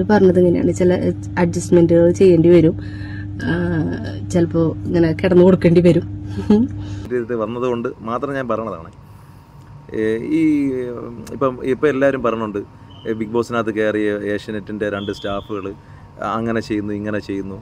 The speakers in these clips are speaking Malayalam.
പറഞ്ഞത് ഇങ്ങനെയാണ്. ചില അഡ്ജസ്റ്റ്മെന്റുകൾ ചെയ്യേണ്ടി വരും. ചിലപ്പോൾ ഇങ്ങനെ കിടന്നു കൊടുക്കേണ്ടി വരും. വന്നതുകൊണ്ട് മാത്രം ഞാൻ പറഞ്ഞതാണ് ഈ ഇപ്പം ഇപ്പം എല്ലാവരും പറഞ്ഞുണ്ട് ബിഗ് ബോസിനകത്ത് കയറിയ ഏഷ്യനെറ്റിന്റെ രണ്ട് സ്റ്റാഫുകൾ അങ്ങനെ ചെയ്യുന്നു ഇങ്ങനെ ചെയ്യുന്നു.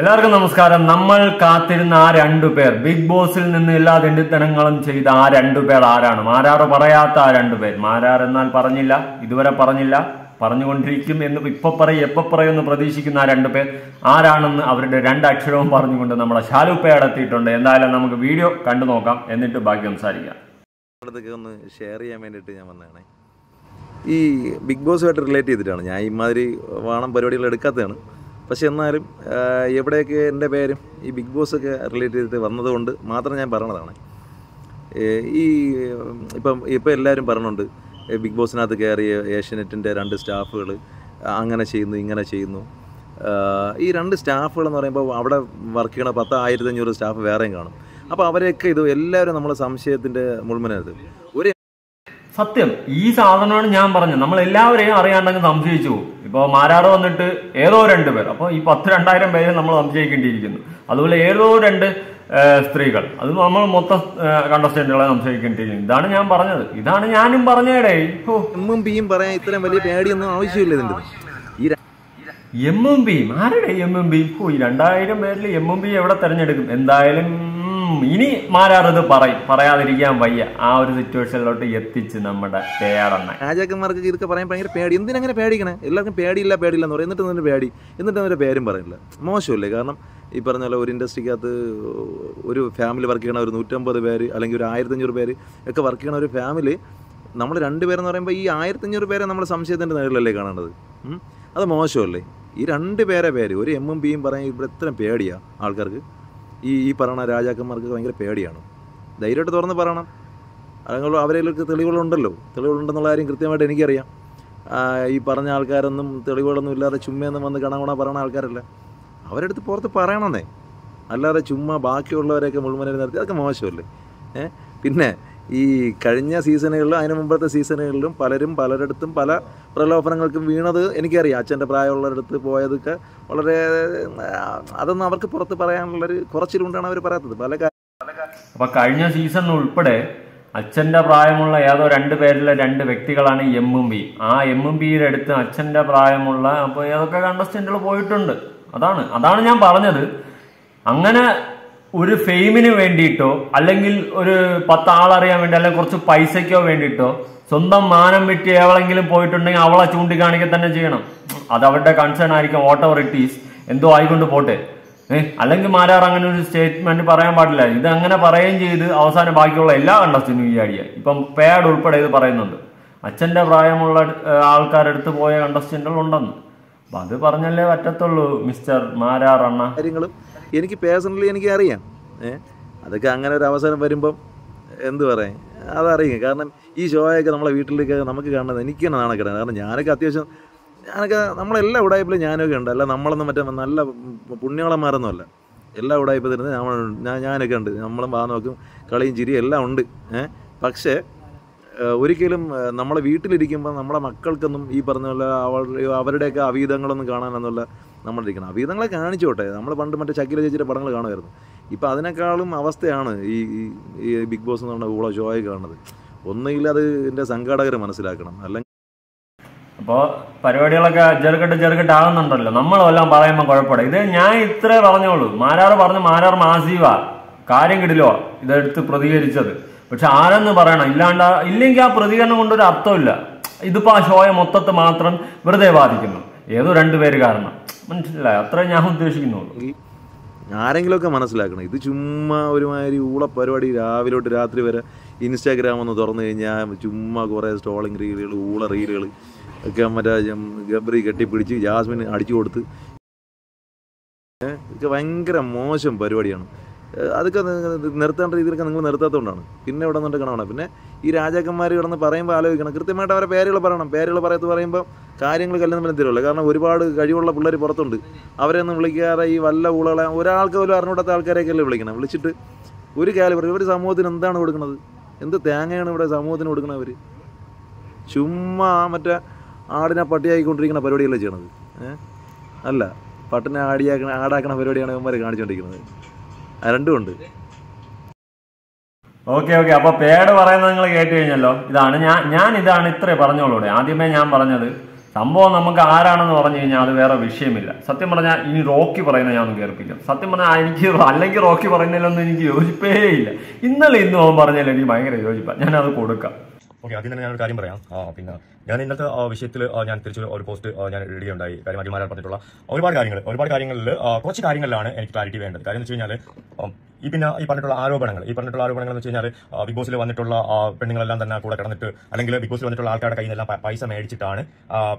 എല്ലാവർക്കും നമസ്കാരം. നമ്മൾ കാത്തിരുന്ന ആ രണ്ടു പേർ. ബിഗ് ബോസിൽ നിന്ന് എല്ലാ തെണ്ടിത്തനങ്ങളും ചെയ്ത ആ രണ്ടു പേർ ആരാണ്? മാരാറ് പറയാത്ത ആ രണ്ടു പേർ. മാരാർ എന്നാൽ പറഞ്ഞില്ല ഇതുവരെ പറഞ്ഞില്ല. പറഞ്ഞുകൊണ്ടിരിക്കും എന്ന് ഇപ്പൊ പറയും എപ്പോ പറയുമെന്ന് പ്രതീക്ഷിക്കുന്ന ആ രണ്ട് പേർ ആരാണെന്ന് അവരുടെ രണ്ട് അക്ഷരവും പറഞ്ഞുകൊണ്ട് നമ്മളെ ഷാലുപ്പയുടെ എത്തിയിട്ടുണ്ട്. എന്തായാലും നമുക്ക് വീഡിയോ കണ്ടു നോക്കാം. എന്നിട്ട് ബാക്കി സംസാരിക്കാം. ഷെയർ ചെയ്യാൻ വേണ്ടിയിട്ട് ഞാൻ വന്നതാണ്. ഈ ബിഗ് ബോസുമായിട്ട് റിലേറ്റ് ചെയ്തിട്ടാണ്. ഞാൻ ഇമാതിരി വാണം പരിപാടികൾ എടുക്കാത്തതാണ്. പക്ഷെ എന്നാലും എവിടെയൊക്കെ എന്റെ പേരും ഈ ബിഗ് ബോസൊക്കെ റിലേറ്റ് ചെയ്തിട്ട് വന്നതുകൊണ്ട് മാത്രം ഞാൻ പറഞ്ഞതാണ്. ഈ ഇപ്പം ഇപ്പം എല്ലാവരും പറഞ്ഞുണ്ട് ബിഗ് ബോസിനകത്ത് കയറിയ ഏഷ്യനെറ്റിന്റെ രണ്ട് സ്റ്റാഫുകൾ അങ്ങനെ ചെയ്യുന്നു ഇങ്ങനെ ചെയ്യുന്നു. ഈ രണ്ട് സ്റ്റാഫുകൾ എന്ന് പറയുമ്പോൾ അവിടെ വർക്ക് ചെയ്യണ പത്ത് ആയിരത്തി അഞ്ഞൂറ് സ്റ്റാഫ് വേറെയും കാണും. അപ്പോൾ അവരെയൊക്കെ ഇത് എല്ലാവരും നമ്മളെ സംശയത്തിന്റെ മുൾമുനത് ഒരു സത്യം ഈ സാധനമാണ് ഞാൻ പറഞ്ഞത്. നമ്മൾ എല്ലാവരെയും അറിയാണ്ടെങ്കിൽ സംശയിച്ചു പോകും. ഇപ്പോൾ മാരാട് വന്നിട്ട് ഏതോ രണ്ട് പേർ അപ്പോൾ ഈ പത്ത് രണ്ടായിരം പേരെ നമ്മൾ സംശയിക്കേണ്ടിയിരിക്കുന്നു. അതുപോലെ ഏതോ രണ്ട് സ്ത്രീകൾ. അത് നമ്മൾ മൊത്തം കണ്ടസ്റ്റന്റുകളെ സംശയിക്കേണ്ടിയിരിക്കുന്നു. ഇതാണ് ഞാൻ പറഞ്ഞത്. ഇതാണ് ഞാനും പറഞ്ഞേടേ. എമ്മും പിയും പറയാൻ ഇത്രയും വലിയ പേടിയൊന്നും ആവശ്യമില്ല ഇതിന്റെ ഈ പിയും ആരുടെ എം എം ബി? ഓ ഈ രണ്ടായിരം പേരിൽ എം എം ബി എവിടെ തെരഞ്ഞെടുക്കും? എന്തായാലും ഇനി മാരാറത് പറയും. പറയാതിരിക്കാൻ വയ്യ. ആ ഒരു സിറ്റുവേഷനിലോട്ട് എത്തിച്ച് നമ്മുടെ പേടണ്ണ രാജാക്കന്മാർക്ക് ഇതൊക്കെ പറയാൻ ഭയങ്കര പേടി. എന്തിനങ്ങനെ പേടിക്കണേ? എല്ലാവർക്കും പേടിയില്ല പേടിയില്ല എന്ന് പറയും. എന്നിട്ട് പേടി? എന്നിട്ട് അവരുടെ പേരും പറയില്ല? മോശമല്ലേ? കാരണം ഈ പറഞ്ഞ പോലെ ഒരു ഇൻഡസ്ട്രിക്കകത്ത് ഒരു ഫാമിലി വർക്ക് ചെയ്യണ ഒരു നൂറ്റമ്പത് പേര് അല്ലെങ്കിൽ ഒരു ആയിരത്തഞ്ഞൂറ് പേര് ഒക്കെ വർക്ക് ചെയ്യണ ഒരു ഫാമിലി നമ്മൾ രണ്ടുപേരെന്ന് പറയുമ്പോൾ ഈ ആയിരത്തഞ്ഞൂറ് പേരെ നമ്മൾ സംശയത്തിന്റെ നേരിലല്ലേ കാണേണ്ടത് അത് മോശമല്ലേ? ഈ രണ്ട് പേരെ പേര് ഒരു എമ്മും ബിയും പറയാൻ ഇവിടെ എത്ര പേടിയാണ് ആൾക്കാർക്ക്? ഈ ഈ പറയണ രാജാക്കന്മാർക്ക് ഭയങ്കര പേടിയാണ്. ധൈര്യമായിട്ട് തുറന്ന് പറയണം. അതുങ്ങൾ അവരിലൊക്കെ തെളിവുകളുണ്ടല്ലോ. തെളിവുകളുണ്ടെന്നുള്ള കാര്യം കൃത്യമായിട്ട് എനിക്കറിയാം. ഈ പറഞ്ഞ ആൾക്കാരൊന്നും തെളിവുകളൊന്നും ഇല്ലാതെ ചുമ്മയൊന്നും വന്ന് കണകുണ പറയണ ആൾക്കാരല്ല. അവരെടുത്ത് പുറത്ത് പറയണമെന്നേ അല്ലാതെ ചുമ്മാ ബാക്കിയുള്ളവരെയൊക്കെ മുഴുവനായി നിർത്തി. അതൊക്കെ മോശമല്ലേ? ഏഹ് പിന്നെ ഈ കഴിഞ്ഞ സീസണുകളിലും അതിന് മുമ്പത്തെ സീസണുകളിലും പലരും പലരിടത്തും പല പ്രലോഭനങ്ങൾക്കും വീണത് എനിക്കറിയാം. അച്ഛന്റെ പ്രായമുള്ളവരടുത്ത് പോയതൊക്കെ വളരെ അതൊന്നും അവർക്ക് പുറത്ത് പറയാനുള്ളൊരു കുറച്ചിലുണ്ടാണ് അവർ പറയാത്തത്. പല അപ്പൊ കഴിഞ്ഞ സീസൺ ഉൾപ്പെടെ അച്ഛന്റെ പ്രായമുള്ള ഏതോ രണ്ട് പേരിലെ രണ്ട് വ്യക്തികളാണ് എം എം ബി ആ എം എം ബിയുടെ അടുത്ത് അച്ഛന്റെ പ്രായമുള്ള അപ്പോൾ ഏതൊക്കെ കണ്ടസ്റ്റന്റുകൾ പോയിട്ടുണ്ട്? അതാണ് അതാണ് ഞാൻ പറഞ്ഞത്. അങ്ങനെ ഒരു ഫെയിമിന് വേണ്ടിയിട്ടോ അല്ലെങ്കിൽ ഒരു പത്ത് ആളറിയാൻ വേണ്ടി അല്ലെങ്കിൽ കുറച്ച് പൈസയ്ക്കോ വേണ്ടിയിട്ടോ സ്വന്തം മാനം വിറ്റ് എവളെങ്കിലും പോയിട്ടുണ്ടെങ്കിൽ അവളെ ചൂണ്ടിക്കാണിക്കുക തന്നെ ചെയ്യണം. അത് അവരുടെ കൺസേൺ ആയിരിക്കും വാട്ട് എവർ ഇറ്റ് ഈസ് എന്തോ ആയിക്കൊണ്ട് പോട്ടെ. ഏഹ് അല്ലെങ്കിൽ മാരാർ അങ്ങനെ ഒരു സ്റ്റേറ്റ്മെന്റ് പറയാൻ പാടില്ല. ഇത് അങ്ങനെ പറയുകയും ചെയ്ത് അവസാനം ബാക്കിയുള്ള എല്ലാ കണ്ടസ്റ്റിനും ഈ ഇപ്പം പേഡ് ഉൾപ്പെടെ ഇത് പറയുന്നുണ്ട്. അച്ഛന്റെ പ്രായമുള്ള ആൾക്കാരെടുത്ത് പോയ കണ്ടസ്റ്റന്റുകൾ ഉണ്ടെന്ന്. അപ്പൊ അത് പറഞ്ഞല്ലേ പറ്റത്തുള്ളൂ മിസ്റ്റർ മാരാർ അണ്ണ. കാര്യങ്ങളും എനിക്ക് പേഴ്സണലി എനിക്ക് അറിയാം. ഏ? അതൊക്കെ അങ്ങനെ ഒരു അവസരം വരുമ്പം എന്ത് പറയാം അതറിയാം കാരണം ഈ ഷോയൊക്കെ നമ്മളെ വീട്ടിലേക്ക് നമുക്ക് കാണുന്നത് എനിക്ക് തന്നെ നാണക്കെ കാരണം ഞാനൊക്കെ അത്യാവശ്യം ഞാനൊക്കെ നമ്മളെല്ലാ ഉടായ്പിലും ഞാനൊക്കെ ഉണ്ട്. അല്ല നമ്മളൊന്നും മറ്റേ നല്ല പുണ്യവളന്മാരൊന്നുമല്ല എല്ലാ ഉടായ്പ തരുന്നത് നമ്മൾ ഞാൻ ഞാനൊക്കെ ഉണ്ട്. നമ്മളും വാ നോക്കും കളിയും ചിരിയും എല്ലാം ഉണ്ട്. ഏ? പക്ഷേ ഏഹ് ഒരിക്കലും നമ്മളെ വീട്ടിലിരിക്കുമ്പോൾ നമ്മളെ മക്കൾക്കൊന്നും ഈ പറഞ്ഞ പോലെ അവരുടെയൊക്കെ അവീതങ്ങളൊന്നും കാണാനെന്നുള്ള നമ്മളിരിക്കണം അവീതങ്ങളെ കാണിച്ചോട്ടെ. നമ്മൾ പണ്ട് മറ്റേ ചക്കില ചേച്ചിയുടെ പടങ്ങൾ കാണുമായിരുന്നു. ഇപ്പോൾ അതിനേക്കാളും അവസ്ഥയാണ് ഈ ഈ- ബിഗ് ബോസ് എന്ന് പറഞ്ഞ കൂടെ ഷോയെ കാണുന്നത്. ഒന്നുകിൽ അത് എന്റെ സംഘാടകർ മനസ്സിലാക്കണം. അല്ലെങ്കിൽ അപ്പോൾ പരിപാടികളൊക്കെ ചെറുകെട്ട് ചെറുകെട്ട് ആകുന്നുണ്ടല്ലോ നമ്മളെല്ലാം പറയുമ്പോൾ കുഴപ്പമില്ല. ഇത് ഞാൻ ഇത്രേ പറഞ്ഞോളൂ മാരാർ പറഞ്ഞ് മാരാർ മാസീവ. കാര്യം കിടിലോ ഇതെടുത്ത് പ്രതികരിച്ചത്. പക്ഷെ ആരെന്ന് പറയണം? ഇല്ലാണ്ട് ഇല്ലെങ്കിൽ ആ പ്രതികരണം കൊണ്ടൊരു അർത്ഥമില്ല. ഇതിപ്പോൾ ആ ഷോയെ മൊത്തത്തെ മാത്രം വെറുതെ ബാധിക്കുന്നു. ഏതോ രണ്ടുപേര് കാരണം. മനസ്സിലായി? അത്രേ ഞാൻ ഉദ്ദേശിക്കുന്നുള്ളൂ. ആരെങ്കിലുമൊക്കെ മനസ്സിലാക്കണം. ഇത് ചുമ്മാ ഒരുമാതിരി ഊള പരിപാടി രാവിലെ തൊട്ട് രാത്രി വരെ ഇൻസ്റ്റാഗ്രാം ഒന്ന് തുറന്നു കഴിഞ്ഞാൽ ചുമ്മാ കുറേ സ്റ്റോളിങ് റീലുകൾ ഊള റീലുകൾ ഒക്കെ മറ്റേ ഗബ്രി കെട്ടിപ്പിടിച്ച് ജാസ്മിൻ അടിച്ചു കൊടുത്ത്. ഇതൊക്കെ ഭയങ്കര മോശം പരിപാടിയാണ്. അതൊക്കെ നിർത്തേണ്ട രീതിയിലൊക്കെ നിങ്ങൾ നിർത്താത്തതുകൊണ്ടാണ്. പിന്നെ ഇവിടെ നിന്നിട്ട് കാണണം പിന്നെ ഈ രാജാക്കന്മാർ കിടന്ന് പറയുമ്പോൾ ആലോചിക്കണം. കൃത്യമായിട്ട് അവരെ പേരുകൾ പറയണം. പേരുകൾ പറയത്ത് പറയുമ്പോൾ കാര്യങ്ങൾ കല്ലെന്ന് പിന്നെ തരുമല്ലോ കാരണം ഒരുപാട് കഴിവുള്ള പിള്ളേർ പുറത്തുണ്ട്. അവരെയൊന്നും വിളിക്കാതെ ഈ വല്ല ഊളകളെ ഒരാൾക്ക് പോലും അറിഞ്ഞുകൂടാത്ത ആൾക്കാരെയൊക്കെയല്ലേ വിളിക്കണം. വിളിച്ചിട്ട് ഒരു കാലിബർ ഒരു സമൂഹത്തിന് എന്താണ് കൊടുക്കുന്നത് എന്ത് തേങ്ങയാണ് ഇവിടെ സമൂഹത്തിന് കൊടുക്കുന്നത് അവർ ചുമ്മാ മറ്റേ ആടിനെ പട്ടിയാക്കിക്കൊണ്ടിരിക്കുന്ന പരിപാടിയല്ലേ ചെയ്യണത്? അല്ല പട്ടിനെ ആടിയാക്കണ ആടാക്കണ പരിപാടിയാണ് ഇവന്മാർ കാണിച്ചുകൊണ്ടിരിക്കുന്നത് രണ്ടും ഉണ്ട്. Okay okay. അപ്പൊ പേട് പറയുന്നത് നിങ്ങൾ കേട്ട് കഴിഞ്ഞല്ലോ. ഇതാണ് ഞാൻ ഞാൻ ഇതാണ് ഇത്രേ പറഞ്ഞോളൂടെ. ആദ്യമേ ഞാൻ പറഞ്ഞത് സംഭവം നമുക്ക് ആരാണെന്ന് പറഞ്ഞു കഴിഞ്ഞാൽ അത് വേറെ വിഷയമില്ല. സത്യം പറഞ്ഞാൽ ഇനി റോക്കി പറയുന്ന ഞാൻ ഒന്ന് കേൾപ്പിക്കാം. സത്യം പറഞ്ഞാൽ എനിക്ക് അല്ലെങ്കിൽ റോക്കി പറയുന്നതിലൊന്നും എനിക്ക് യോജിപ്പേ ഇല്ല. ഇന്നലെ ഇന്നും അവൻ പറഞ്ഞാൽ എനിക്ക് ഭയങ്കര യോജിപ്പാണ് ഞാനത് കൊടുക്കാം. ഓക്കെ ആദ്യം തന്നെ ഞാനൊരു കാര്യം പറയാം. പിന്നെ ഞാൻ ഇന്നത്തെ വിഷയത്തിൽ ഞാൻ തിരിച്ച് ഒരു പോസ്റ്റ് ഞാൻ ഇടുകയുണ്ടായി. കാര്യം അടിമാരാൻ പറഞ്ഞിട്ടുള്ള ഒരുപാട് കാര്യങ്ങൾ ഒരുപാട് കാര്യങ്ങളിൽ കുറച്ച് കാര്യങ്ങളിലാണ് എനിക്ക് ക്ലാരിറ്റി വേണ്ടത്. കാര്യം എന്ന് വെച്ച് കഴിഞ്ഞാൽ ഈ പിന്നെ ഈ പറഞ്ഞിട്ടുള്ള ആരോപണങ്ങൾ ഈ പറഞ്ഞിട്ടുള്ള ആരോപണങ്ങൾ എന്ന് വെച്ച് കഴിഞ്ഞാൽ ബിഗ് ബോസിൽ വന്നിട്ടുള്ള പെണ്ണുങ്ങളെല്ലാം തന്നെ കൂടെ കിടന്നിട്ട് അല്ലെങ്കിൽ ബിഗ് ബോസിൽ വന്നിട്ടുള്ള ആൾക്കാരുടെ കയ്യിൽ നിന്നെല്ലാം പൈസ മേടിച്ചിട്ടാണ്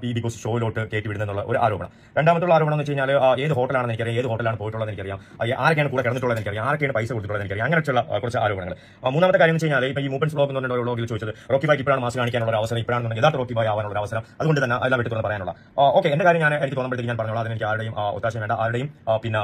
ഈ ബിഗ് ബോസ് ഷോയിലോട്ട് കയറ്റി വിടുന്നുള്ള ഒരു ആരോപണം. രണ്ടാമത്തുള്ള ആരോപണം എന്ന് വെച്ച് കഴിഞ്ഞാൽ ഏത് ഹോട്ടലാണെന്ന് എനിക്കറിയാം ഏത് ഹോട്ടലാണ് പോയിട്ടുള്ളത് എനിക്കറിയാം ആരൊക്കെയാണ് കൂടെ കിടന്നിട്ടുള്ളത് എനിക്കറിയാം ആരൊക്കെയാണ് പൈസ കൊടുത്തിട്ടുള്ളത് എനിക്കറിയാം അങ്ങനെയുള്ള കുറച്ച് ആരോപണങ്ങൾ മൂന്നാമത്തെ കാര്യം എന്ന് വെച്ച് കഴിഞ്ഞാൽ ഇപ്പോൾ ഈ മൂപ്പൻസ് ബ്ലോഗ് എന്ന് പറഞ്ഞിട്ടുള്ള ബ്ലോഗിൽ ചോദിച്ചത് റോക്കി ഇപ്പോഴാണ് മാസ് കാണിക്കാനുള്ള ഒരു അവസരം ഇപ്പോഴാണ് യഥാർത്ഥ റോക്കി ബോയ് ആവാനുള്ള ഒരു അവസരം. അതുകൊണ്ട് തന്നെ എല്ലാം തുറന്ന് പറയാനുള്ള. ഓക്കെ എന്റെ കാര്യം ഞാൻ എനിക്ക് തോന്നുമ്പോഴത്തേക്ക് ഞാൻ പറഞ്ഞോളാം. അതിന് എനിക്ക് ആരുടെയും ഒത്താശ വേണ്ട. ആരുടെയും പിന്നെ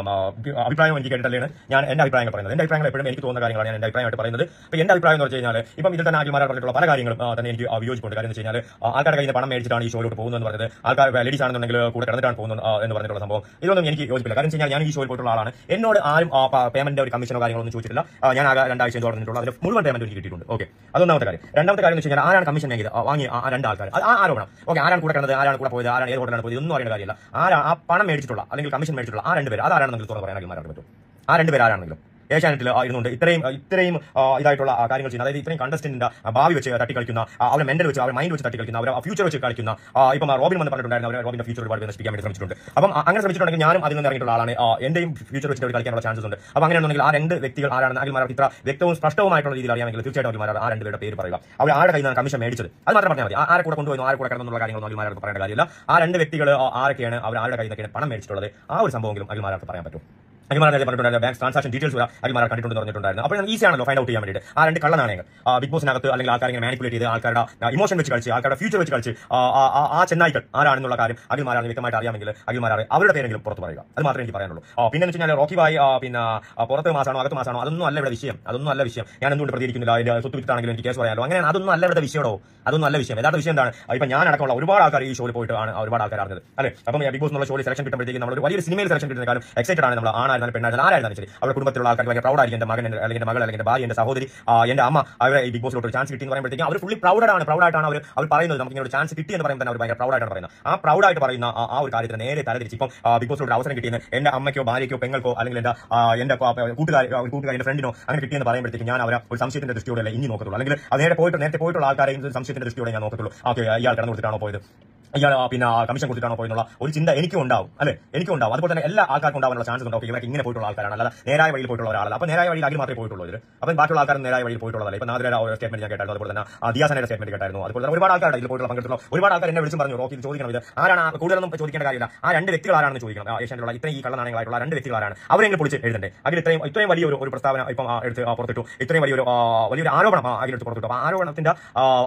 അഭിപ്രായം എനിക്ക് കേട്ടിട്ടാണ് ഞാൻ എന്റെ അഭിപ്രായങ്ങൾ പറയുന്നത്. എന്റെ അഭിപ്രായങ്ങൾ എപ്പോഴും എനിക്ക് തോന്നുന്ന കാര്യങ്ങളാണ് ഞാൻ എന്റെ അഭിപ്രായമായിട്ട് പറയുന്നത്. അപ്പോൾ എന്റെ അഭിപ്രായം എന്ന് വെച്ച് കഴിഞ്ഞാൽ ഇപ്പം ഇതിൽ തന്നെ ആദ്യമാരാ പറഞ്ഞിട്ടുള്ള പല കാര്യങ്ങളും തന്നെ എനിക്ക് വിയോജിപ്പുണ്ട്. കാര്യം എന്ന് വെച്ച് കഴിഞ്ഞാൽ ആൾക്കാരുടെ കയ്യിൽ പണം മേടിച്ചിട്ടാണ് ഈ ഷോയിലോട്ട് പോകുന്നത് പറഞ്ഞത്. ആൾക്കാർ ലേഡീസ് ആണെന്നുണ്ടെങ്കിൽ കൂടെ കിടന്നിട്ടാണ് പോകുന്നത് എന്ന് പറഞ്ഞിട്ടുള്ള സംഭവം. ഇതൊന്നും എനിക്ക് യോജിപ്പില്ല. കാരണം വെച്ച് കഴിഞ്ഞാൽ ഞാൻ ഈ ഷോയിൽ പോയിട്ടുള്ള ആളാണ്. എന്നോട് ആരും പേയ്മെന്റ് ഒരു കമ്മീഷനോ കാര്യങ്ങളൊന്നും ചോദിച്ചിട്ടില്ല. ഞാൻ ആകെ രണ്ടാഴ്ച എന്ന് പറഞ്ഞിട്ടുള്ള അതിന് മുഴുവൻ പേയ്മെന്റ് എനിക്ക് കിട്ടിയിട്ടുണ്ട്. ഓക്കെ. അതൊന്നാമത്തെ കാര്യം. രണ്ടാമത്തെ കാര്യം എന്ന് വെച്ച് കഴിഞ്ഞാൽ ആരാണ് കമ്മീഷൻ വാങ്ങിയത് വാങ്ങി ആ രണ്ട് ആൾക്കാർ ആ ആരോപണം ഓക്കെ ആരാണ് കൂടെ കിടന്നത്? ആരാണ് കൂടെ പോയത്? ആരാണ് ഏത് ഹോട്ടലാണ് പോയത്? ഒന്നും അറിയേണ്ട കാര്യമില്ല. ആരാ ആ പണം മേടിച്ചിട്ടുള്ള അല്ലെങ്കിൽ കമ്മീഷൻ മേടിച്ചിട്ടുള്ള ആ രണ്ട് പേര്. അതാരാണെന്നെങ്കിൽ തുറന്ന് പറയാൻ അഖിൽമാരായിട്ട് പറ്റും. ആ രണ്ട് പേര് ആരാണെങ്കിലും ഏഷ്യാനെറ്റിൽ ഇരുന്നുണ്ട് ഇത്രയും ഇത്രയും ഇതായിട്ടുള്ള കാര്യങ്ങൾ ചെയ്യുന്ന അതായത് ഇത്രയും കണ്ടസ്റ്റന്റിന്റെ ഭാവി വെച്ച് തട്ടി കളിക്കുന്ന അവരെ അവരുടെ മെന്റൽ വെച്ച് അവരുടെ മൈൻഡ് വെച്ച് തട്ടി കളിക്കുന്ന അവരുടെ ഫ്യൂച്ചർ വെച്ച് കളിക്കുന്ന ഇപ്പം റോബിൻ വന്ന് പറഞ്ഞിട്ടുണ്ടായിരുന്നു അവരുടെ റോബിന്റെ ഫ്യൂച്ചർ ഒരുപാട് നശിപ്പിക്കാൻ വേണ്ടി ശ്രമിച്ചിട്ടുണ്ട്. അപ്പം അങ്ങനെ ശ്രമിച്ചിട്ടുണ്ടെങ്കിൽ ഞാനും അതിൽ നിന്ന് ഇറങ്ങിയിട്ടുള്ള ആളാണ്. എന്റെയും ഫ്യൂച്ചർ വെച്ചിട്ട് കളിക്കാനുള്ള ചാൻസസ് ഉണ്ട്. അപ്പം അങ്ങനെയാണെങ്കിൽ ആ രണ്ട് വ്യക്തികൾ ആരാണ്? അഖിൽമാർക്ക് ഇത്ര വ്യക്തവും സ്പഷ്ടവുമായിട്ടുള്ള രീതിയിൽ അറിയാമെങ്കിൽ തീർച്ചയായിട്ടും അഖിൽമാർ ആ രണ്ട് പേരുടെ പേര് പറയുക. അവർ ആരുടെ കയ്യിൽ നിന്നാണ് കമ്മീഷൻ മേടിച്ചത്? അത് മാത്രം പറഞ്ഞാൽ മതി. ആരെ കൂടെ കൊണ്ടുപോയി ആരെ കൂടെ കിടന്നുള്ള കാര്യങ്ങളൊന്നും അഖിൽമാർക്ക് പറയേണ്ട കാര്യമില്ല. ആ രണ്ട് വ്യക്തികൾ ആരൊക്കെയാണ് അവർ ആരുടെ കയ്യിൽ നിന്നൊക്കെയാണ് പണം മേടിച്ചിട്ടുള്ളത്? ആ ഒരു സംഭവമെങ്കിലും അഖിൽമാർക്ക് പറയാൻ പറ്റും അഖിൽമാർ നേരത്തെ ബാങ്ക് ട്രാൻസാക്ഷൻ ഡീറ്റെയിൽസ് വരെ അഖിൽമാർ കണ്ടിട്ടുണ്ടെന്ന് പറഞ്ഞിട്ടുണ്ടായിരുന്നു. അപ്പോൾ ഈസി ആണല്ലോ ഫൈൻഡ് ഔട്ട് ചെയ്യാൻ വേണ്ടിയിട്ട്. ആ രണ്ട് കള്ളനാണയങ്ങൾ. ബിഗ് ബോസിനകത്ത് അല്ലെങ്കിൽ ആൾക്കാരെ മാനിപ്പുലേറ്റ് ചെയ്ത് ആൾക്കാരുടെ ഇമോഷൻ വെച്ച് കളിച്ച് ആൾക്കാരുടെ ഫ്യൂച്ചർ വെച്ച് കളിച്ച് ആ, ചെന്നായികൾ ആരാണെന്നുള്ള കാര്യം അഖിൽമാരാണ് വ്യക്തമായിട്ട് അറിയാമെങ്കിൽ അഖിൽമാരാണ് അവരുടെ പേരെങ്കിലും പുറത്ത് പറയുക. അത് മാത്രമേ എനിക്ക് പറയാനുള്ളൂ. പിന്നെ എന്ന് വെച്ചാൽ റോക്കി ബായ് പിന്നെ പുറത്ത് മാസമാണോ അകത്ത് മാസമാണോ അതൊന്നും അല്ല ഇവിടെ വിഷയം. അതൊന്നും അല്ല വിഷയം. ഞാൻ എന്തുകൊണ്ട് പ്രതികരിക്കുന്നില്ല? അതിന്റെ സ്വത്ത് വിറ്റാണെങ്കിലും എനിക്ക് കേസ് പറയാലോ. അങ്ങനെ അതൊന്നും അല്ല ഇവിടെ വിഷയമോ അതൊന്നും അല്ല വിഷയം. യഥാർത്ഥ വിഷയം എന്താണ്? ഇപ്പൊ ഞാൻ അടക്കമുള്ള ഒരുപാട് ആൾക്കാർ ഈ ഷോയിൽ പോയിട്ട് ആണ് ഒരുപാട് ആൾക്കാർ അറിഞ്ഞത്. അല്ലെ? അപ്പം ബിഗ് ബോസ് എന്നുള്ള ഷോയിൽ സെലക്ഷൻ കിട്ടുമ്പോഴത്തേക്ക് നമ്മൾ ഒരു സിനിമയിൽ സെലക്ഷൻ കിട്ടുന്ന കാര്യം എക്സൈറ്റഡ് ആണ്. നമ്മൾ ആണായിരുന്നാലും പെണ്ണായിരുന്നാലും ആരായിരുന്നാലും ശരി. അവരുടെ കുടുംബത്തിലുള്ള ആൾക്കാർ ഭയങ്കര പ്രൗഡായിരിക്കും എന്റെ മകൻ അല്ലെങ്കിൽ എന്റെ മകൾ അല്ലെങ്കിൽ എന്റെ ഭാര്യ എന്റെ സഹോദരി എന്റെ അമ്മ അവരെ ഈ ബിഗ് ബോസിലോട്ട് ഒരു ചാൻസ് കിട്ടി എന്ന് പറയുമ്പോഴത്തേക്കും അവർ ഫുള്ളി പ്രൗഡാണ് പ്രൗഡായിട്ടാണ് അവർ അവർ പറയുന്നത്. നമുക്ക് ഇങ്ങനെ ചാൻസ് കിട്ടി എന്ന് പറയുമ്പോൾ തന്നെ അവർ ഭയങ്കര പ്രൗഡായിട്ടാണ് പറയുന്നത്. ആ പ്രൗഡായിട്ട് പറയുന്ന ആ- ഒരു കാര്യത്തിന് നേരെ തലതിരിച്ച് ഇപ്പം ബിഗ് ബോസിലോട്ട് അവസരം കിട്ടിയെന്ന് എന്റെ അമ്മയ്ക്കോ ഭാര്യയ്ക്കോ പെങ്ങൾക്കോ അല്ലെങ്കിൽ എന്റെ ആ, എന്റെ കൂട്ടുകാരി എന്റെ ഫ്രണ്ടിനോ അങ്ങനെ കിട്ടിയെന്ന് പറയുമ്പോഴത്തേക്കും ഞാൻ അവരെ ഒരു സംശയത്തിന്റെ ദൃഷ്ടിയോടെ ഇനി നോക്കത്തുള്ളൂ. അല്ലെങ്കിൽ അത് നേരെ പോയിട്ട് നേരത്തെ പോയിട്ടുള്ള ആൾക്കാരെയും സംശയത്തിന്റെ ദൃഷ്ടിയോടെ ഞാൻ നോക്കത്തുള്ളൂ. ഓക്കെ ഇയാൾ കടന്നു കൊടുത്തിട്ടാണോ പോയത്? ഇയാൾ പിന്നെ കമ്മീഷൻ കൊടുത്തിട്ടാണോ പോയിട്ടുള്ള ഒരു ചിന്ത എനിക്കും ഉണ്ടാവും അല്ലെ? എനിക്കും ഉണ്ടാവും. അതുപോലെ തന്നെ എല്ലാ ആൾക്കാർക്കും ഉണ്ടാവാനുള്ള ചാൻസ് ഉണ്ട്. ഓക്കെ ഇവരൊക്കെ ഇങ്ങനെ പോയിട്ടുള്ള ആൾക്കാരാണ്. അല്ലാതെ നേരായ വഴിയിൽ പോയിട്ടുള്ള ഒരാളല്ല. അപ്പോൾ നേരായ വഴിയിൽ അഖിൽ മാത്രമേ പോയിട്ടുള്ളൂ ഇതിൽ അപ്പം ബാക്കിയുള്ള ആൾക്കാരും നേരായ വഴിയിൽ പോയിട്ടുള്ളതല്ല? ഇപ്പൊ നാദിരയുടെ ഒരു സ്റ്റേറ്റ്മെന്റ് ഞാൻ കേട്ടായിരുന്നു. അതുപോലെ തന്നെ ദിയാസനയുടെ സ്റ്റേറ്റ്മെന്റ് കേട്ടായിരുന്നു. അതുപോലെ തന്നെ ഒരുപാട് ആൾക്കാരുടെ ഇതിൽ പോയിട്ടുള്ള പങ്കെടുത്തുള്ള ഒരുപാട് ആൾക്കാർ എന്നെ വിളിച്ചും പറഞ്ഞു റോക്കി ഇത് ചോദിക്കണം ഇത്. ആരാണ് കൂടുതലൊന്നും ചോദിക്കേണ്ട കാര്യമില്ല. ആ രണ്ട് വ്യക്തികൾ ആരാണെന്ന് ചോദിക്കണം. ആ, ഏഷ്യാനിലുള്ള ഇത്രയും ഈ കള്ളനാണയങ്ങളായിട്ടുള്ള രണ്ട് വ്യക്തികൾ ആരാണ് അവരെങ്കിലും പൊളിച്ച് എഴുതണ്ടേ? അതിൽ ഇത്രയും ഇത്രയും വലിയൊരു ഒരു പ്രസ്താവന ഇപ്പം എടുത്ത് പുറത്തിട്ടു. ഇത്രയും വലിയൊരു വലിയൊരു ആരോപണം ആ, അഖിലെടുത്ത് പുറത്തിട്ടു. അപ്പോൾ ആരോപണത്തിന്റെ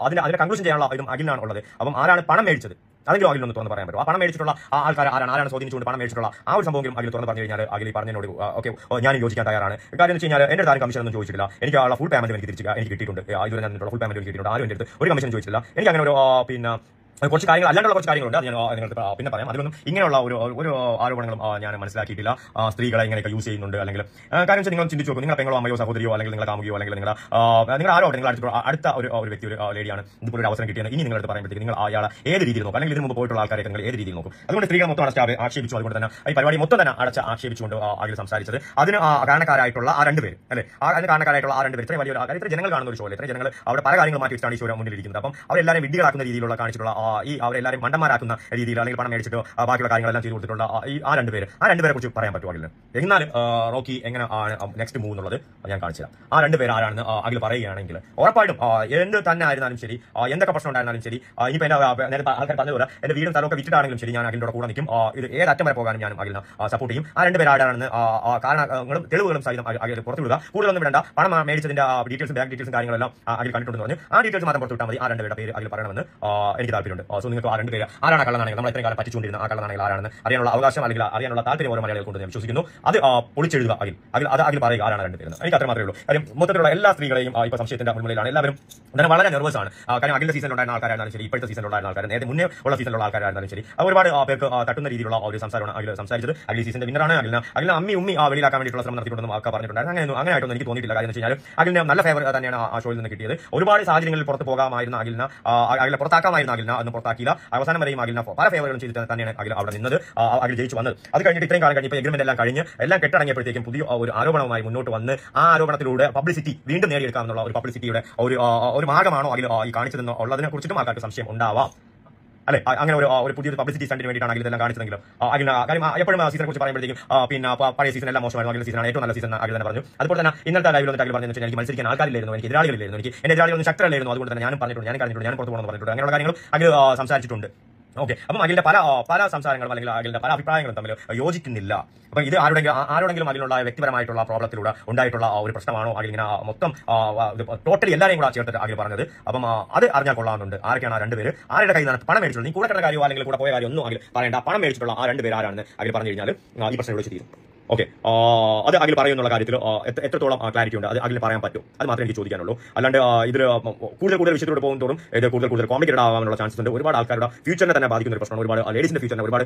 അതിന്റെ അതിന്റെ കൺക്ലൂഷൻ ചെയ്യാനുള്ള ഇതും അഖിലിനാണ് ഉള്ളത്. അപ്പം ആരാണ് പണം മേടിച്ചത്? അതെങ്കിലും അഖിലൊന്ന് തുറന്ന് പറയാൻ പറ്റും പണം മേടിച്ചിട്ടുള്ള ആ ആൾക്കാർ ആരാണ്? ആരാണ് സ്വാധീനിച്ചുകൊണ്ട് പണം മേടിച്ചിട്ടുള്ള ആ ഒരു സംഭവം അതിൽ തുറന്ന് പറഞ്ഞു കഴിഞ്ഞാൽ അഖിൽ പറഞ്ഞു പറഞ്ഞതിനോട് ഓക്കെ ഞാൻ യോജിക്കാൻ തയ്യാറാണ്. കാര്യം എന്ന് വെച്ച് കഴിഞ്ഞാൽ എന്റെ ആരും കമ്മീഷൻ ഒന്നും ചോദിച്ചില്ല എനിക്ക് ആ ഫുൾ പേയ്മെന്റ് എനിക്ക് തിരിച്ച് എനിക്ക് കിട്ടിയിട്ടുണ്ട്. ഇതുവരെ ഞാൻ ഫുൾ പേയ്മെന്റ് എനിക്ക് കിട്ടിയിട്ടുണ്ട്. ആരും എന്റെ അടുത്ത് ഒരു കമ്മീഷൻ ചോദിച്ചില്ല എനിക്ക് അങ്ങനെ ഒരു പിന്നെ കുറച്ച് കാര്യങ്ങൾ അല്ലാണ്ടുള്ള കുറച്ച് കാര്യങ്ങളുണ്ട്. അത് ഞാൻ നിങ്ങൾക്ക് പിന്നെ പറയാം. അതിലൊന്നും ഇങ്ങനെയുള്ള ഒരു ഒരു ആരോപണങ്ങളും ഞാൻ മനസ്സിലാക്കിയിട്ടില്ല. സ്ത്രീകളെ ഇങ്ങനെയൊക്കെ യൂസ് ചെയ്യുന്നുണ്ട് അല്ലെങ്കിൽ കാര്യം വെച്ചാൽ നിങ്ങൾ ചിന്തിച്ചു നോക്കും. നിങ്ങളുടെ പെങ്ങളോ അമ്മയോ സഹോദരിയോ അല്ലെങ്കിൽ നിങ്ങളുടെ കാമുകയോ അല്ലെങ്കിൽ നിങ്ങളുടെ നിങ്ങൾ ആരോ നിങ്ങൾ അടുത്ത അടുത്ത ഒരു ഒരു വ്യക്തി ഒരു ലേഡിയാണ്. ഇതുപോലെ ഒരു അവസരം കിട്ടിയത് ഇനി നിങ്ങളടുത്ത് പറയുമ്പോഴത്തേക്ക് നിങ്ങൾ അയാളെ ഏത് രീതിയിൽ നോക്കും? അല്ലെങ്കിൽ ഇതിന് മുമ്പ് പോയിട്ടുള്ള ആൾക്കാരെ നിങ്ങൾ ഏത് രീതിയിൽ നോക്കും? അതുകൊണ്ട് സ്ത്രീകൾ മൊത്തം അടച്ച ആക്ഷേപിച്ചു. അതുകൊണ്ട് തന്നെ ഈ പരിപാടി മൊത്തം തന്നെ അടച്ച ആക്ഷേപിച്ചുകൊണ്ട് അതിൽ സംസാരിച്ചത് അതിന് കാരണക്കാരായിട്ടുള്ള ആ രണ്ട് പേര് അല്ലെ? അതിന് കാരണക്കാരായിട്ടുള്ള ആ രണ്ട് പേര്. വലിയൊരു ആൾക്കാർ ഇത്ര ജനങ്ങൾ കാണുന്ന ഒരു ഷോ ഇത്ര ജനങ്ങൾ അവിടെ പല കാര്യങ്ങൾ മാറ്റി വെച്ചിട്ടാണ് ഈ ഷോ മുന്നിലിരിക്കുന്നത്. അപ്പം അവരെല്ലാവരും വിഡ്ഢികളാക്കുന്ന രീതിയിലുള്ള കാണിച്ചിട്ടുള്ള ഈ അവരെല്ലാവരും മണ്ടന്മാരാക്കുന്ന രീതിയിൽ അല്ലെങ്കിൽ പണം മേടിച്ചിട്ട് ബാക്കിയുള്ള കാര്യങ്ങളെല്ലാം ചെയ്തു കൊടുത്തിട്ടുള്ള ഈ ആ രണ്ടുപേര് ആ രണ്ടുപേരെ കുറിച്ച് പറയാൻ പറ്റുമോ അഖിലിന്? എന്നാൽ റോക്കി എങ്ങനെ ആണ് നെക്സ്റ്റ് മൂവ് എന്നുള്ളത് ഞാൻ കാണിച്ചു തരാം. ആ രണ്ടുപേര് ആരാണെന്ന് അഖിൽ പറയുകയാണെങ്കിൽ ഉറപ്പായിട്ടും എന്ത് തന്നെ ആയിരുന്നാലും ശരി എന്തൊക്കെ പ്രശ്നം ഉണ്ടായിരുന്നാലും ശരി ആ, ഇനിയിപ്പോ എന്റെ നേരത്തെ ആൾക്കാർ പറഞ്ഞതുപോലെ എന്റെ വീടും സ്ഥലമൊക്കെ വിറ്റിട്ടാണെങ്കിലും ശരി ഞാൻ അഖിലിന്റെ കൂടെ നിൽക്കും. ഇത് ഏത് അറ്റം വരെ പോകാനും ഞാൻ അഖിലിനെ സപ്പോർട്ട് ചെയ്യും. ആ രണ്ടുപേർ ആരാണെന്ന് കാരണങ്ങളും തെളിവുകളും സഹിതം അഖിൽ- പുറത്തു വിടുക. കൂടുതലൊന്നും വേണ്ട പണം മേടിച്ചതിന്റെ ഡീറ്റെയിൽസും ബാങ്ക് ഡീറ്റെയിൽസും കാര്യങ്ങളെല്ലാം അഖിൽ കണ്ടിട്ടുണ്ടെന്ന് പറഞ്ഞു. ആ ഡീറ്റെയിൽസ് മാത്രം പുറത്തു വിട്ടാൽ മതി. ആ രണ്ടുപേരുടെ പേര് അഖിൽ പറയണമെന്ന് എനിക്ക് താല്പര്യമുണ്ട്. ഉണ്ട് സോ നിങ്ങൾക്ക് ആ രണ്ട് പേര് ആരാണ് കള്ളനാണെങ്കിൽ നമ്മൾ ഇത്രയും കാലം പറ്റിച്ചുകൊണ്ടിരുന്ന ആ കള്ളനാണെങ്കിൽ ആരാണെന്ന് അറിയാനുള്ള അവകാശം അല്ലെങ്കിൽ അറിയാനുള്ള താല്പര്യം ഓരോ മലയാളികൾ കൊണ്ട് ഞാൻ വിശ്വസിക്കുന്നു. അത് പൊളിച്ചെഴുതുക അതിൽ അതിൽ അത് അതിൽ പറയുക ആരാണ് രണ്ട് പേര് എനിക്ക് അത്ര മാത്രമേ ഉള്ളൂ. കാര്യം മൊത്തത്തിലുള്ള എല്ലാ സ്ത്രീകളെയും ഇപ്പോൾ ഇപ്പൊ സംശയത്തിന്റെ മുന്നിലാണ് എല്ലാവരും അങ്ങനെ വളരെ നെർവസ് ആണ്. കാര്യം അഖില സീസണിൽ ഉണ്ടായിരുന്ന ആൾക്കാരായിരുന്നാലും ശരി ഇപ്പോഴത്തെ സീസണിൽ ഉണ്ടായിരുന്ന ആൾക്കാർ നേരത്തെ മുന്നേ ഉള്ള സീസണിലുള്ള ആൾക്കാരായിരുന്നാലും ശരി ഒരുപാട് പേർക്ക് തട്ടുന്ന രീതിയിലുള്ള ഒരു സംസാരമാണ് അതിൽ സംസാരിച്ചത്. അഖില സീസണിന്റെ വിന്നറാണ് അഖില അഖില അമ്മി ഉമ്മി ആ വെളിയിലാക്കാൻ വേണ്ടിയിട്ടുള്ള ശ്രമം നടത്തിയിട്ടുണ്ടെന്ന് ആൾക്കാർ പറഞ്ഞിട്ടുണ്ടായിരുന്നു. അങ്ങനെ അങ്ങനെ ആയിട്ടൊന്നും എനിക്ക് തോന്നിയിട്ടില്ല. കാര്യം വെച്ച് കഴിഞ്ഞാൽ അഖിലിന് നല്ല ഫേവർ തന്നെയാണ് ആ- ഷോയിൽ നിന്ന് കിട്ടിയത്. ഒരുപാട് സാഹചര്യങ്ങളിൽ പുറത്ത് പോകാമായിരുന്ന അഖിലിന് അഖിലെ പുറത്താക്കാമായിരുന്ന അഖിലിന് അന്ന് പുറത്താക്കിയില്ല. അവസാനം വരെയും അഖിലിന് പല ഫേവറുകളും ചെയ്തിട്ട് തന്നെയാണ് അഖിൽ അവിടെ നിന്നത്. അഖിൽ ജയിച്ചു വന്നത് അത് കഴിഞ്ഞിട്ട് ഇത്രയും കാലം കഴിഞ്ഞ് ഇപ്പോൾ എഗ്രിമെന്റ് എല്ലാം കഴിഞ്ഞ് എല്ലാം കെട്ടടങ്ങിയപ്പോഴത്തേക്കും പുതിയ ഒരു ആരോപണവുമായി മുന്നോട്ട് വന്ന് ആ ആരോപണത്തിലൂടെ പബ്ലിസിറ്റി വീണ്ടും നേടിയെടുക്കാമെന്നുള്ള ഒരു പബ്ലിസിറ്റിയുടെ ഒരു ഒരു മാർഗമാണോ അഖിൽ ഈ കാണിച്ചതെന്നോ ഉള്ളതിനെ കുറിച്ചിട്ടും ആൾക്കാർക്ക് സംശയം ഉണ്ടാവാം. അല്ലെ? അങ്ങനെ ഒരു ഒരു പുതിയൊരു പബ്ലിസിറ്റി സ്റ്റണ്ടിന് വേണ്ടിയിട്ടാണ് അഖിൽ ഇതെല്ലാം കാണിച്ചതെങ്കിലും. അഖിൽ കാര്യം എപ്പോഴും സീസണെ കുറിച്ച് പറയുമ്പോഴത്തേക്കും പിന്നെ പഴയ സീസൺ എല്ലാം മോശമായിരുന്നു. അഖിൽ സീസണാണ് ഏറ്റവും നല്ല സീസൺ അഖിൽ തന്നെ പറഞ്ഞു. അതുപോലെ തന്നെ ഇന്നത്തെ ലൈവിൽ വന്നിട്ട് അഖിൽ പറഞ്ഞു എനിക്ക് മത്സരിക്കാൻ ആൾക്കാരില്ലായിരുന്നു. എനിക്ക് എതിരാളികളില്ലായിരുന്നു. എനിക്ക് എന്റെ എതിരാളികളൊന്നും ശക്തരല്ലായിരുന്നു. അതുകൊണ്ട് തന്നെ ഞാൻ പറഞ്ഞിട്ടുണ്ട് ഞാൻ കഴിഞ്ഞിട്ടുണ്ട് ഞാൻ പുറത്തു പോകണമെന്ന് പറഞ്ഞിട്ടുണ്ട്. അങ്ങനെയുള്ള കാര്യങ്ങൾ അഖിൽ സംസാരിച്ചിട്ടുണ്ട്. ഓക്കെ അപ്പം അഖിലിന്റെ പല പല സംസാരങ്ങളും അല്ലെങ്കിൽ അഖിലിന്റെ പല അഭിപ്രായങ്ങളും തമ്മിൽ യോജിക്കുന്നില്ല. അപ്പം ഇത് ആരുടെങ്കിലും ആരോടെങ്കിലും അതിലുള്ള വ്യക്തിപരമായിട്ടുള്ള പ്രോബ്ലത്തിലൂടെ ഉണ്ടായിട്ടുള്ള ഒരു പ്രശ്നമാണോ? അല്ലെങ്കിൽ ഇങ്ങനെ മൊത്തം ടോട്ടലി എല്ലാവരെയും കൂടെ ചേർത്തിട്ട് അഖിൽ പറഞ്ഞത്. അപ്പം അത് അറിഞ്ഞാൽ കൊള്ളാമെന്നുണ്ട്. ആരൊക്കെയാണ് ആ രണ്ടുപേര് ആരുടെ കയ്യിൽ നിന്നാണ് പണം മേടിച്ചുള്ളത് നീ കൂടെ കിടന്ന കാര്യമോ? അല്ലെങ്കിൽ കൂടെ പോയ കാര്യം ഒന്നും അഖിൽ പറയേണ്ട. പണം മേടിച്ചിട്ടുള്ള ആ രണ്ടുപേര് ആരാണെന്ന് അഖിൽ പറഞ്ഞു കഴിഞ്ഞാൽ ഈ പ്രശ്നം വിളിച്ചു തീരും. ഓക്കെ അത് അഖിൽ പറയുന്നുള്ള കാര്യത്തിൽ എത്രത്തോളം ക്ലാരിറ്റി ഉണ്ട്? അത് അഖിൽ പറയാൻ പറ്റും. അത് മാത്രമേ എനിക്ക് ചോദിക്കാനുള്ളൂ. അല്ലാണ്ട് ഇതിൽ കൂടുതൽ കൂടുതൽ വിഷയത്തോട് പോകും തോറും ഇത് കൂടുതൽ കൂടുതൽ കോംപ്ലിക്കേറ്റഡ് ആവാനുള്ള ചാൻസസ് ഉണ്ട്. ഒരുപാട് ആൾക്കാരുടെ ഫ്യൂച്ചറിനെ തന്നെ ബാധിക്കുന്ന ഒരു പ്രശ്നമാണ്. ഒരുപാട് ലേഡീസിന്റെ ഫ്യൂച്ചറിനെ ഒരുപാട്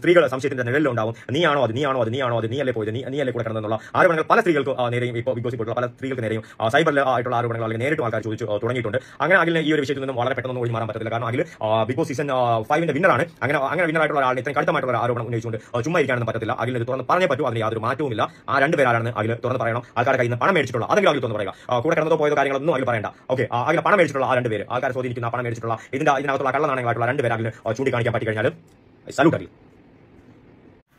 സ്ത്രീകൾ സംശയത്തിന്റെ നിഴലിലുണ്ടാവും നീയാണോ അത്? നീയാണോ അത്? നീയാണോ അത്? നീ അല്ലേ പോയത്? നീ അല്ലേ കൂടെ കിടന്നുള്ള ആരോപണങ്ങൾ പല സ്ത്രീകൾക്ക് നേരെയും ഇപ്പോൾ ബിഗ് ബോസ് പോയിട്ടുള്ള പല സ്ത്രീകൾക്ക് നേരെയും സൈബറിൽ ആയിട്ടുള്ള ആരോപണങ്ങൾ അല്ലെങ്കിൽ നേരിട്ട് ആൾക്കാർ ചോദിച്ചു തുടങ്ങിയിട്ടുണ്ട്. അങ്ങനെ അഖിലിന് ഈ ഒരു വിഷയത്തിൽ നിന്നും വളരെ പെട്ടെന്ന് ഒഴിഞ്ഞു മാറാൻ പറ്റത്തില്ല. കാരണം അഖിൽ ആ, ബിഗ് ബോസ് സീസൺ ഫൈവിന്റെ വിന്നറാണ് അങ്ങനെ അങ്ങനെ വിന്നറായിട്ടുള്ള ആളിനെ ഇത്രയും കടുത്തമായിട്ടുള്ള ആരോപണം ഉന്നയിച്ചുകൊണ്ട് ചുമ്മാ ഇരിക്കാനൊന്നും പറ്റത്തില്ല. അഖിലിന് തുറന്ന് പറഞ്ഞേ പറ്റൂ. അതിന് യാതൊരു മാറ്റവുമില്ല. ആ രണ്ട് പേരാണ് അതിൽ തുറന്ന് പറയണം. ആൾക്കാരെ കയ്യിൽ നിന്ന് പണം മേടിച്ചിട്ടുള്ള അതെങ്കിലും അതിൽ തുറന്ന് പറയുക. കൂടെ കിടന്നതോ പോയതോ കാര്യങ്ങളൊന്നും അതിൽ പറയണ്ട. ഓക്കെ അതിൽ പണം മേടിച്ചിട്ടുള്ള ആ രണ്ട് പേര്. ആൾക്കാർ സ്വാധീനിക്കുന്ന പണം മേടിച്ചിട്ടുള്ള ഇതിന്റെ ഇതിനകത്തുള്ള കള്ളനാണങ്ങളായിട്ടുള്ള രണ്ട് പേര് അഖിൽ ആ, ചൂണ്ടിക്കാണിക്കാൻ പറ്റി കഴിഞ്ഞാൽ സല്യൂട്ട് അറിയും.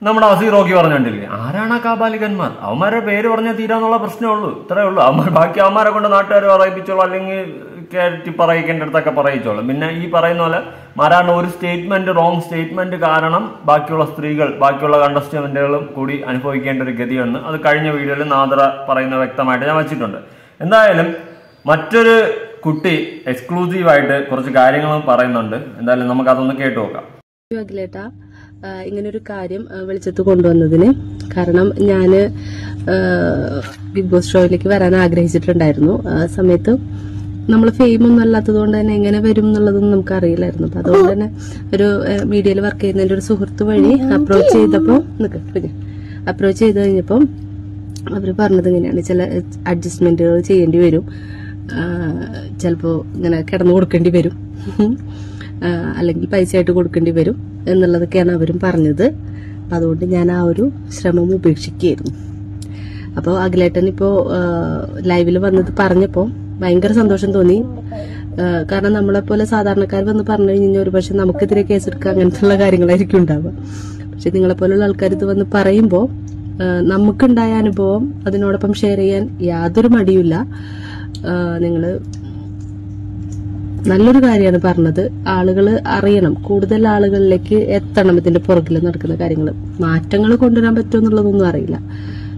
നമ്മുടെ അസീറോക്കി പറഞ്ഞിട്ടില്ലേ ആരാണ് ആ കാബാലികന്മാർ? അവന്മാരുടെ പേര് പറഞ്ഞാൽ തീരാന്നുള്ള പ്രശ്നമേ ഉള്ളൂ. ഇത്രേ ഉള്ളൂ. അവന്മാർ ബാക്കി അവന്മാരെ കൊണ്ട് നാട്ടുകാർ പറയിപ്പിച്ചോളൂ. അല്ലെങ്കിൽ കയറ്റി പറയിക്കേണ്ട അടുത്തൊക്കെ പറയിച്ചോളൂ. പിന്നെ ഈ പറയുന്ന പോലെ മാരാണ്ട് ഒരു സ്റ്റേറ്റ്മെന്റ് റോങ് സ്റ്റേറ്റ്മെന്റ് കാരണം ബാക്കിയുള്ള സ്ത്രീകൾ ബാക്കിയുള്ള കണ്ടസ്റ്റന്റുകളും കൂടി അനുഭവിക്കേണ്ട ഒരു ഗതിയാണ് അത് കഴിഞ്ഞ വീഡിയോയിൽ നാദ്ര പറയുന്ന വ്യക്തമായിട്ട് ഞാൻ വച്ചിട്ടുണ്ട്. എന്തായാലും മറ്റൊരു കുട്ടി എക്സ്ക്ലൂസീവായിട്ട് കുറച്ച് കാര്യങ്ങൾ പറയുന്നുണ്ട്. എന്തായാലും നമുക്ക് അതൊന്ന് കേട്ടു നോക്കാം. ഇങ്ങനെ ഇങ്ങനൊരു കാര്യം വെളിച്ചത്ത് കൊണ്ടുവന്നതിന്. കാരണം ഞാൻ ബിഗ് ബോസ് ഷോയിലേക്ക് വരാൻ ആഗ്രഹിച്ചിട്ടുണ്ടായിരുന്നു. ആ സമയത്ത് നമ്മൾ ഫെയിം ഒന്നും അല്ലാത്തത് കൊണ്ട് തന്നെ എങ്ങനെ വരും എന്നുള്ളതൊന്നും നമുക്ക് അറിയില്ലായിരുന്നു അപ്പൊ അതുകൊണ്ട് തന്നെ ഒരു മീഡിയയിൽ വർക്ക് ചെയ്യുന്നതിന്റെ ഒരു സുഹൃത്ത് വഴി അപ്രോച്ച് ചെയ്തപ്പോൾ അപ്രോച്ച് ചെയ്ത് കഴിഞ്ഞപ്പോൾ അവർ പറഞ്ഞത് ഇങ്ങനെയാണ് ചില അഡ്ജസ്റ്റ്മെന്റുകൾ ചെയ്യേണ്ടി വരും. ചിലപ്പോൾ ഇങ്ങനെ കിടന്നു കൊടുക്കേണ്ടി വരും. അല്ലെങ്കിൽ പൈസ ആയിട്ട് കൊടുക്കേണ്ടി വരും എന്നുള്ളതൊക്കെയാണ് അവരും പറഞ്ഞത്. അപ്പം അതുകൊണ്ട് ഞാൻ ആ ഒരു ശ്രമം ഉപേക്ഷിക്കുകയായിരുന്നു. അപ്പോൾ അഖിലേട്ടൻ ഇപ്പോൾ ലൈവിൽ വന്നത് പറഞ്ഞപ്പോൾ ഭയങ്കര സന്തോഷം തോന്നി. കാരണം നമ്മളെപ്പോലെ സാധാരണക്കാർ വന്ന് പറഞ്ഞു കഴിഞ്ഞാൽ ഒരു പക്ഷെ നമുക്കെതിരെ കേസെടുക്കുക അങ്ങനത്തെ കാര്യങ്ങളായിരിക്കും ഉണ്ടാവുക. പക്ഷെ നിങ്ങളെപ്പോലുള്ള ആൾക്കാർ ഇത് വന്ന് പറയുമ്പോൾ നമുക്കുണ്ടായ അനുഭവം അതിനോടൊപ്പം ഷെയർ ചെയ്യാൻ യാതൊരു മടിയുമില്ല. നിങ്ങൾ നല്ലൊരു കാര്യമാണ് പറഞ്ഞത്. ആളുകൾ അറിയണം. കൂടുതൽ ആളുകളിലേക്ക് എത്തണം ഇതിന്റെ പുറകിൽ നടക്കുന്ന കാര്യങ്ങൾ മാറ്റങ്ങൾ കൊണ്ടുവരാൻ പറ്റുമെന്നുള്ളതൊന്നും അറിയില്ല.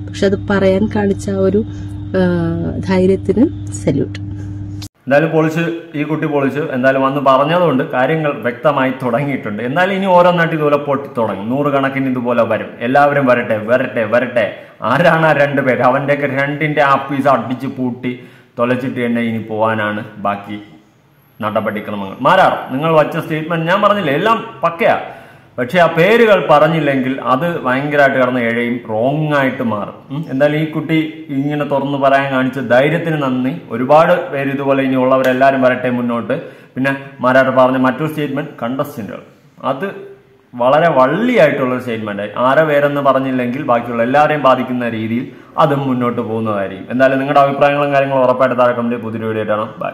പക്ഷെ അത് പറയാൻ കാണിച്ച ഒരു ധൈര്യത്തിന് സല്യൂട്ട്. എന്തായാലും പൊളിച്ച് ഈ കുട്ടി പൊളിച്ച് എന്തായാലും വന്ന് പറഞ്ഞതുകൊണ്ട് കാര്യങ്ങൾ വ്യക്തമായി തുടങ്ങിയിട്ടുണ്ട്. എന്നാലും ഇനി ഓരോ ഓരോന്നായിട്ട് ഇതുപോലെ പൊട്ടി തുടങ്ങും. നൂറുകണക്കിന് ഇതുപോലെ വരും. എല്ലാവരും വരട്ടെ വരട്ടെ വരട്ടെ. ആരാണ് ആ രണ്ട് പേര്? അവന്റെയൊക്കെ രണ്ടിന്റെ ആ പീസ് അടിച്ച് പൂട്ടി തൊലച്ചിട്ട് തന്നെ ഇനി പോകാനാണ് ബാക്കി നടപടിക്രമങ്ങൾ. മാരാർ നിങ്ങൾ വച്ച സ്റ്റേറ്റ്മെന്റ് ഞാൻ പറഞ്ഞില്ല? എല്ലാം പക്കയാ. പക്ഷെ ആ പേരുകൾ പറഞ്ഞില്ലെങ്കിൽ അത് ഭയങ്കരമായിട്ട് കിടന്ന് എഴയും റോങ് ആയിട്ട് മാറും. എന്തായാലും ഈ കുട്ടി ഇങ്ങനെ തുറന്ന് പറയാൻ കാണിച്ച ധൈര്യത്തിന് നന്ദി. ഒരുപാട് പേര് ഇതുപോലെ ഇനി ഉള്ളവരെല്ലാവരും വരട്ടെ മുന്നോട്ട്. പിന്നെ മാരാട്ട് പറഞ്ഞ മറ്റൊരു സ്റ്റേറ്റ്മെന്റ് കണ്ടസ്റ്റന്റുകൾ അത് വളരെ വള്ളിയായിട്ടുള്ള സ്റ്റേറ്റ്മെന്റ് ആരെ പേരെന്ന് പറഞ്ഞില്ലെങ്കിൽ ബാക്കിയുള്ള എല്ലാവരെയും ബാധിക്കുന്ന രീതിയിൽ അതും മുന്നോട്ട് പോകുന്നതായിരിക്കും. എന്തായാലും നിങ്ങളുടെ അഭിപ്രായങ്ങളും കാര്യങ്ങളും ഉറപ്പായിട്ട് താഴെ കമന്റ് പുതിയ വീഡിയോ ആയിട്ടാണ് ബൈ